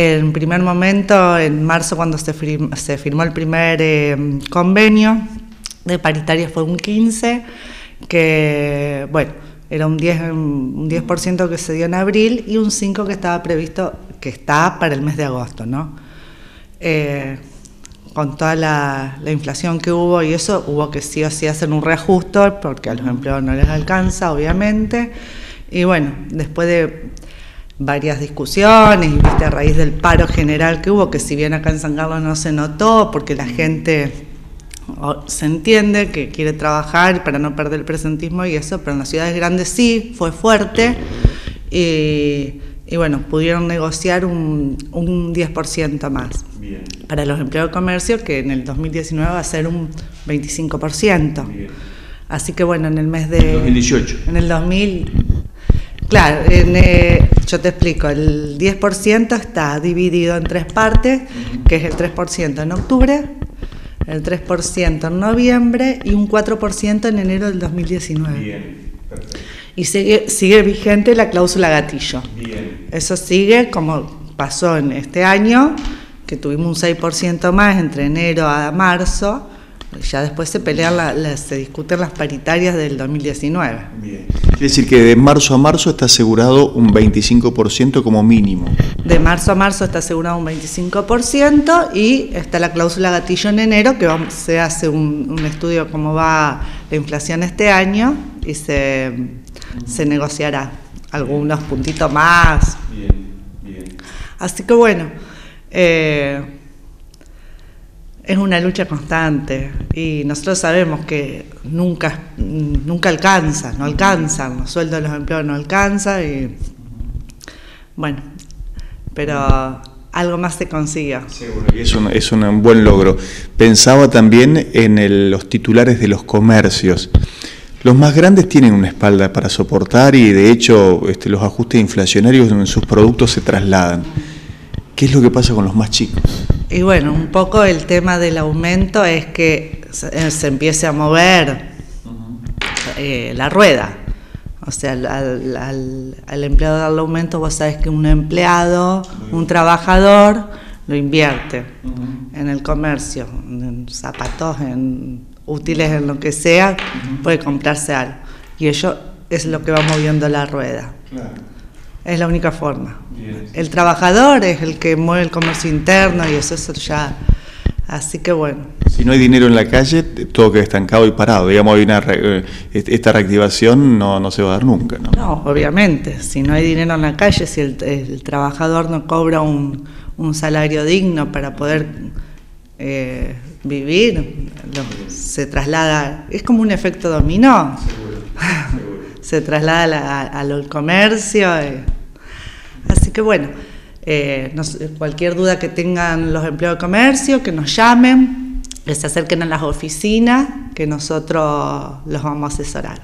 En primer momento, en marzo, cuando se, firmó, el primer eh, convenio de paritaria, fue un 15, que, bueno, era un 10%, un 10 que se dio en abril y un 5% que estaba previsto, que está para el mes de agosto, ¿no? Eh, con toda la, inflación que hubo y eso, hubo que sí o sí hacer un reajuste porque a los empleados no les alcanza, obviamente. Y bueno, después de varias discusiones y viste a raíz del paro general que hubo, que si bien acá en San Carlos no se notó, porque la gente se entiende que quiere trabajar para no perder el presentismo y eso, pero en las ciudades grandes sí, fue fuerte. Y, y bueno, pudieron negociar un, un 10% más. Para los empleados de comercio, que en el 2019 va a ser un 25%. Así que bueno, en el mes de... 2018. En el 2000... Claro, eh, yo te explico, el 10% está dividido en tres partes, que es el 3% en octubre, el 3% en noviembre y un 4% en enero del 2019. Bien, perfecto. Y sigue, sigue vigente la cláusula gatillo. Bien. Eso sigue como pasó en este año, que tuvimos un 6% más entre enero a marzo, ya después se pelean, se discuten las paritarias del 2019. Bien. Quiere decir que de marzo a marzo está asegurado un 25% como mínimo. De marzo a marzo está asegurado un 25% y está la cláusula gatillo en enero, que se hace un, un estudio cómo va la inflación este año y se, se negociará algunos puntitos más. Bien, bien. Así que bueno. Eh, es una lucha constante y nosotros sabemos que nunca, nunca alcanza, no alcanzan, los sueldos de los empleados no alcanzan y bueno, pero algo más se consigue. Seguro, y es un, es un buen logro. Pensaba también en los titulares de los comercios. Los más grandes tienen una espalda para soportar y de hecho este, los ajustes inflacionarios en sus productos se trasladan. ¿Qué es lo que pasa con los más chicos? Y bueno, un poco el tema del aumento es que se, eh, empiece a mover eh, la rueda. O sea, al, empleado darle aumento, vos sabés que un empleado, un trabajador, lo invierte en el comercio, en zapatos, en útiles, en lo que sea, puede comprarse algo. Y eso es lo que va moviendo la rueda. Claro. Es la única forma. El trabajador es el que mueve el comercio interno y eso, eso ya. Así que bueno. Si no hay dinero en la calle, todo queda estancado y parado. Digamos, hay una eh, esta reactivación no, no se va a dar nunca. ¿no? no, obviamente. Si no hay dinero en la calle, si el, trabajador no cobra un, salario digno para poder eh, vivir, se traslada. Es como un efecto dominó. se traslada al comercio. Eh. Así que bueno, eh, cualquier duda que tengan los empleados de comercio, que nos llamen, que se acerquen a las oficinas, que nosotros los vamos a asesorar.